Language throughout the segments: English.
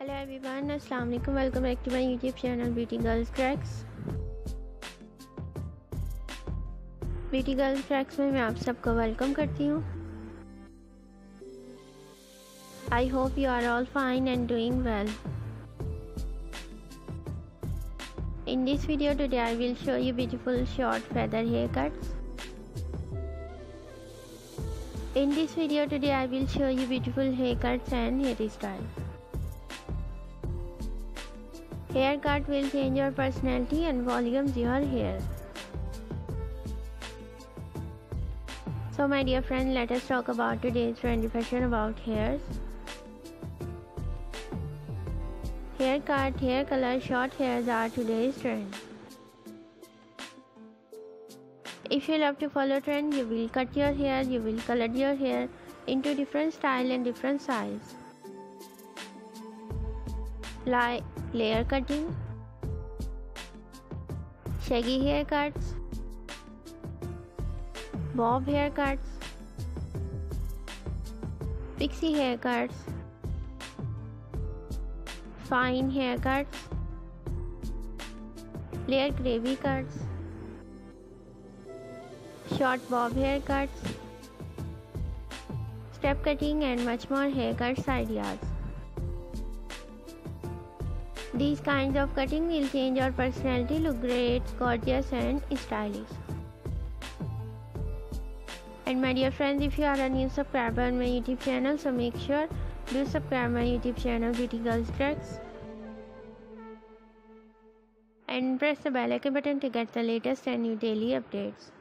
Hello everyone अस्सलाम वालेकुम welcome back to my YouTube channel beauty girls cracks beauty girls cracks में मैं आप सबको वेलकम करती हूँ I hope you are all fine and doing well In this video today I will show you beautiful short feather haircuts. In this video today I will show you beautiful haircuts and hairstyles. Haircut will change your personality and volumes your hair. So my dear friend, let us talk about today's trendy fashion about hairs. Haircut, hair color, short hairs are today's trend. If you love to follow trend, you will cut your hair, you will color your hair into different style and different size. Like layer cutting, shaggy haircuts, bob haircuts, pixie haircuts, fine haircuts, layer gravy cuts, short bob haircuts, step cutting and much more haircuts ideas. These kinds of cutting will change your personality, look great, gorgeous and stylish. And my dear friends, if you are a new subscriber on my YouTube channel, so make sure do subscribe my YouTube channel Beauty Girls Cracks and press the bell icon button to get the latest and new daily updates.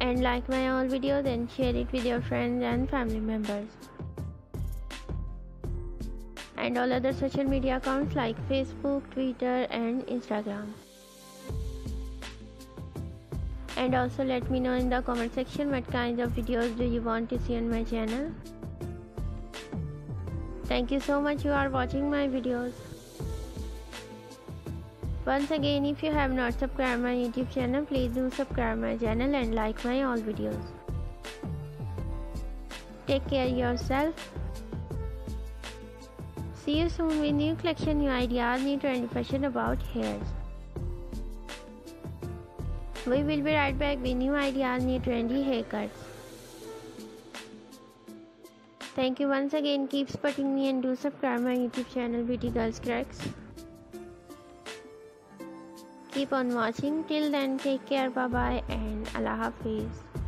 And like my all video then share it with your friends and family members and all other social media accounts like Facebook, Twitter, and Instagram. And also let me know in the comment section what kinds of videos do you want to see on my channel. Thank you so much you are watching my videos. Once again if you have not subscribed my YouTube channel please do subscribe my channel and like my all videos. Take care yourself See you soon with new collection, new ideas, new trendy fashion about hairs. We will be right back with new ideas, new trendy haircuts. Thank you once again. Keep supporting me and do subscribe my YouTube channel Beauty Girls Cracks. Keep on watching. Till then, take care. Bye bye and Allah Hafiz.